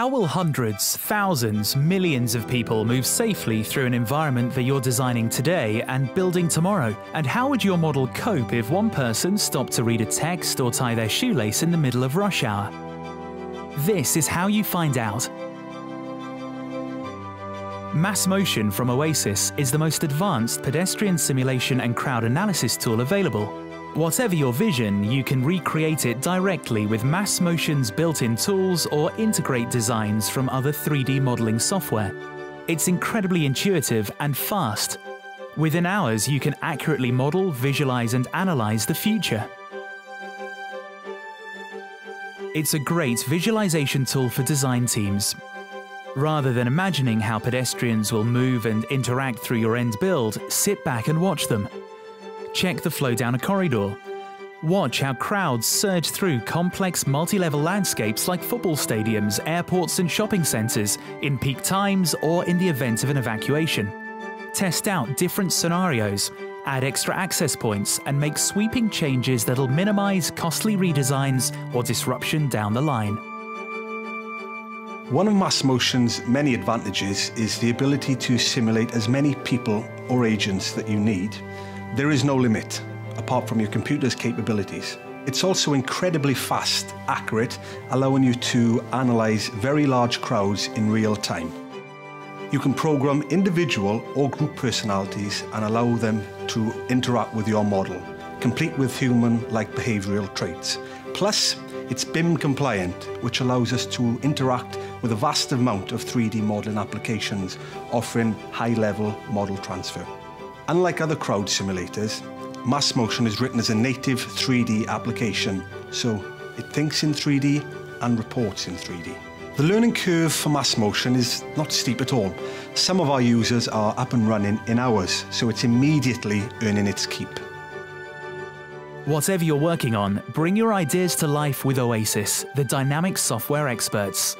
How will hundreds, thousands, millions of people move safely through an environment that you're designing today and building tomorrow? And how would your model cope if one person stopped to read a text or tie their shoelace in the middle of rush hour? This is how you find out. MassMotion from Oasys is the most advanced pedestrian simulation and crowd analysis tool available. Whatever your vision, you can recreate it directly with MassMotion's built-in tools or integrate designs from other 3D modeling software. It's incredibly intuitive and fast. Within hours, you can accurately model, visualize and analyze the future. It's a great visualization tool for design teams. Rather than imagining how pedestrians will move and interact through your end build, sit back and watch them. Check the flow down a corridor. Watch how crowds surge through complex multi-level landscapes like football stadiums, airports and shopping centres in peak times or in the event of an evacuation. Test out different scenarios, add extra access points and make sweeping changes that'll minimise costly redesigns or disruption down the line. One of MassMotion's many advantages is the ability to simulate as many people or agents that you need there is no limit, apart from your computer's capabilities. It's also incredibly fast, accurate, allowing you to analyse very large crowds in real time. You can program individual or group personalities and allow them to interact with your model, complete with human-like behavioural traits. Plus, it's BIM compliant, which allows us to interact with a vast amount of 3D modelling applications, offering high-level model transfer. Unlike other crowd simulators, MassMotion is written as a native 3D application, so it thinks in 3D and reports in 3D. The learning curve for MassMotion is not steep at all. Some of our users are up and running in hours, so it's immediately earning its keep. Whatever you're working on, bring your ideas to life with Oasys, the dynamic software experts.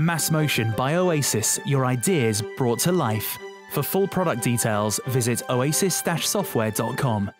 MassMotion by Oasys, your ideas brought to life. For full product details, visit oasys-software.com.